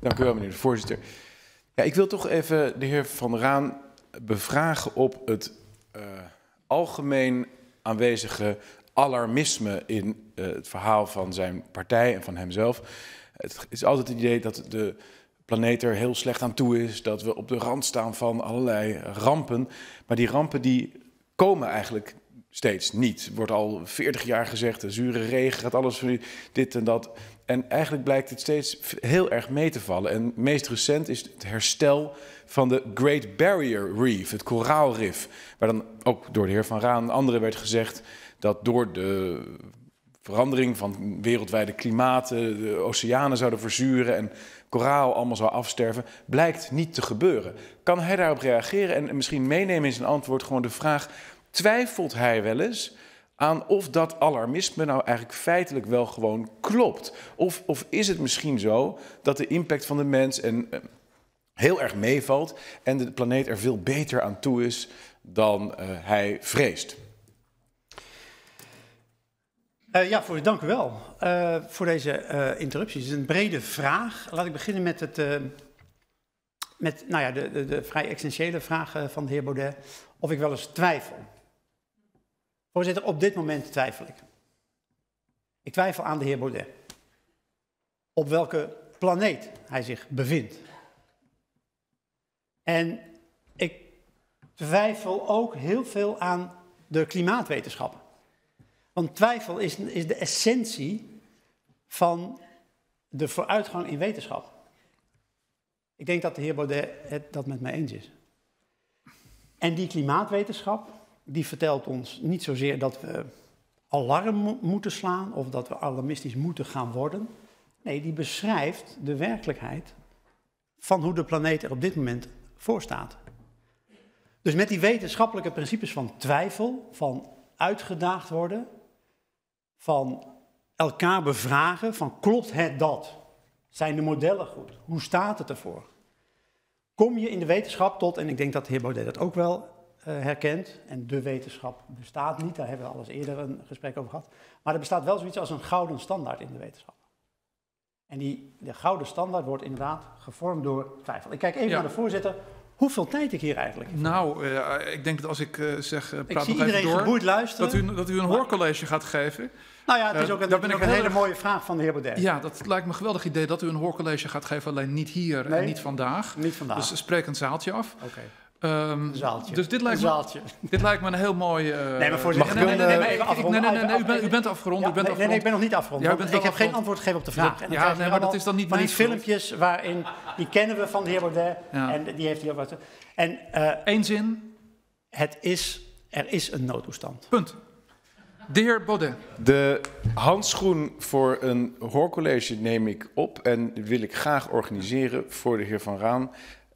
Dank u wel, meneer de voorzitter. Ja, ik wil toch even de heer Van Raan bevragen op het uh, algemeen aanwezige alarmisme in uh, het verhaal van zijn partij en van hemzelf. Het is altijd het idee dat de planeet er heel slecht aan toe is, dat we op de rand staan van allerlei rampen. Maar die rampen die komen eigenlijk steeds niet. Wordt al 40 jaar gezegd, de zure regen gaat alles voor dit en dat. En eigenlijk blijkt het steeds heel erg mee te vallen. En meest recent is het herstel van de Great Barrier Reef, het koraalrif. Waar dan ook door de heer Van Raan en anderen werd gezegd dat door de verandering van wereldwijde klimaten de oceanen zouden verzuren en koraal allemaal zou afsterven, blijkt niet te gebeuren. Kan hij daarop reageren en misschien meenemen in zijn antwoord gewoon de vraag: twijfelt hij wel eens aan of dat alarmisme nou eigenlijk feitelijk wel gewoon klopt? Of, of is het misschien zo dat de impact van de mens en, uh, heel erg meevalt en de planeet er veel beter aan toe is dan uh, hij vreest? Uh, ja, voor, dank u wel voor deze interruptie. Het is een brede vraag. Laat ik beginnen met, het, met nou ja, de, de, de, vrij essentiële vraag van de heer Baudet. Of ik wel eens twijfel. Voorzitter, op dit moment twijfel ik. Ik twijfel aan de heer Baudet. Op welke planeet hij zich bevindt. En ik twijfel ook heel veel aan de klimaatwetenschappen. Want twijfel is, is de essentie van de vooruitgang in wetenschap. Ik denk dat de heer Baudet het, dat met mij eens is. En die klimaatwetenschap, die vertelt ons niet zozeer dat we alarm mo moeten slaan of dat we alarmistisch moeten gaan worden. Nee, die beschrijft de werkelijkheid van hoe de planeet er op dit moment voor staat. Dus met die wetenschappelijke principes van twijfel, van uitgedaagd worden, van elkaar bevragen van klopt het dat? Zijn de modellen goed? Hoe staat het ervoor? Kom je in de wetenschap tot, en ik denk dat de heer Baudet dat ook wel herkent, en de wetenschap bestaat niet, daar hebben we al eens eerder een gesprek over gehad, maar er bestaat wel zoiets als een gouden standaard in de wetenschap. En die de gouden standaard wordt inderdaad gevormd door twijfel. Ik kijk even ja. naar de voorzitter. Hoeveel tijd ik hier eigenlijk heb. Nou, uh, ik denk dat als ik uh, zeg, uh, praat ik nog even door, geboeid luisteren. Dat u, dat u een hoorcollege gaat geven. Nou ja, het is ook, een, ben ik een hele mooie vraag van de heer Baudet. Ja, dat lijkt me een geweldig idee dat u een hoorcollege gaat geven, alleen niet hier nee, en niet vandaag. Niet vandaag. Dus spreek een zaaltje af. Oké. Okay. Um, zaaltje. Dus dit lijkt, een zaaltje. Me, dit lijkt me een heel mooi... Uh, nee, maar voorzitter, nee, nee, nee, nee, nee, even afronden. Nee, nee, u, bent, u bent afgerond. Ja, u bent nee, nee, nee, ik ben nog niet afgerond. Ja, ik heb afgerond. geen antwoord gegeven op de vraag. Ja, ja nee, maar dat is dan niet van die filmpjes waarin, die kennen we van de heer Baudet. Ja. En die heeft hier wat... En, uh, Eén zin. Het is, er is een noodtoestand. Punt. De heer Baudet. De handschoen voor een hoorcollege neem ik op en wil ik graag organiseren voor de heer Van Raan.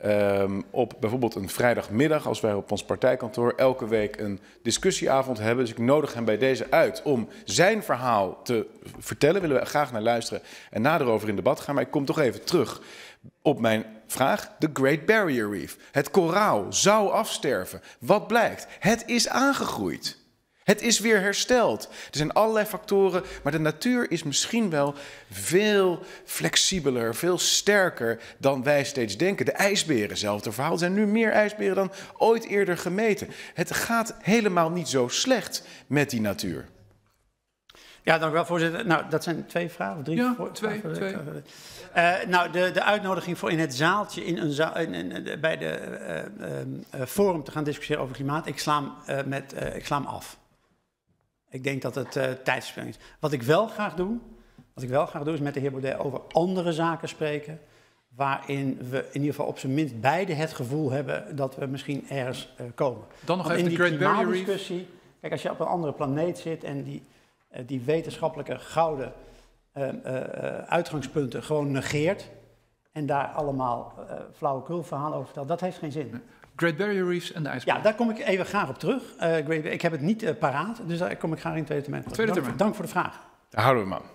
Um, op bijvoorbeeld een vrijdagmiddag, als wij op ons partijkantoor elke week een discussieavond hebben. Dus ik nodig hem bij deze uit om zijn verhaal te vertellen. Willen we graag naar luisteren en nader over in debat gaan. Maar ik kom toch even terug op mijn vraag. De Great Barrier Reef. Het koraal zou afsterven. Wat blijkt? Het is aangegroeid. Het is weer hersteld. Er zijn allerlei factoren, maar de natuur is misschien wel veel flexibeler, veel sterker dan wij steeds denken. De ijsberen, hetzelfde verhaal. Er zijn nu meer ijsberen dan ooit eerder gemeten. Het gaat helemaal niet zo slecht met die natuur. Ja, dank u wel, voorzitter. Nou, dat zijn twee vragen, drie? Ja, voor, twee. voor, twee. Uh, nou, de, de uitnodiging voor in het zaaltje in een zaal, in, in, bij de uh, uh, forum te gaan discussiëren over klimaat, ik sla hem, met, ik sla hem af. Ik denk dat het uh, tijdsverspilling is. Wat ik wel graag doe, wat ik wel graag doe, is met de heer Baudet over andere zaken spreken. Waarin we in ieder geval op zijn minst beide het gevoel hebben dat we misschien ergens uh, komen. Dan nog Want even in de die Great Barrier discussie. Kijk, als je op een andere planeet zit en die, uh, die wetenschappelijke gouden uitgangspunten gewoon negeert. En daar allemaal flauwekul verhalen over vertelt, dat heeft geen zin. Great Barrier Reefs en de ijsberg. Ja, daar kom ik even graag op terug. Uh, ik heb het niet uh, paraat, dus daar kom ik graag in tweede termijn. Tweede dank, termijn. Dank voor de vraag. Daar houden we hem aan.